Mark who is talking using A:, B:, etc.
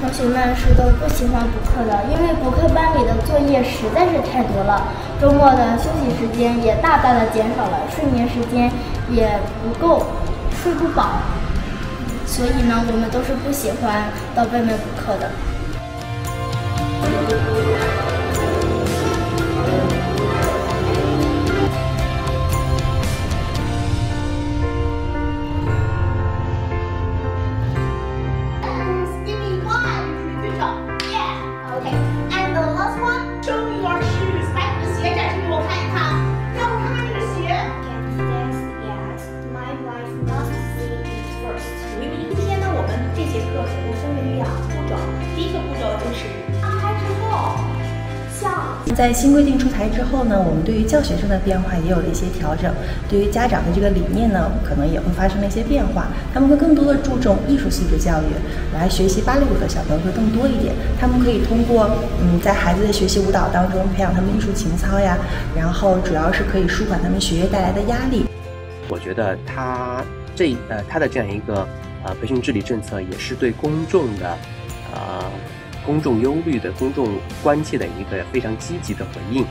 A: 同学们是都不喜欢补课的，因为补课班里的作业实在是太多了，周末的休息时间也大大的减少了，睡眠时间也不够，睡不饱。所以呢，我们都是不喜欢到外面补课的。
B: 在新规定出台之后呢，我们对于教学上的变化也有了一些调整，对于家长的这个理念呢，可能也会发生了一些变化。他们会更多的注重艺术素质教育，来学习芭蕾舞的小朋友会更多一点。他们可以通过嗯，在孩子的学习舞蹈当中培养他们艺术情操呀，然后主要是可以舒缓他们学业带来的压力。
C: 我觉得他这呃他的这样一个啊培训治理政策，也是对公众的啊。公众忧虑的、公众关切的一个非常积极的回应。